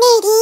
Maybe.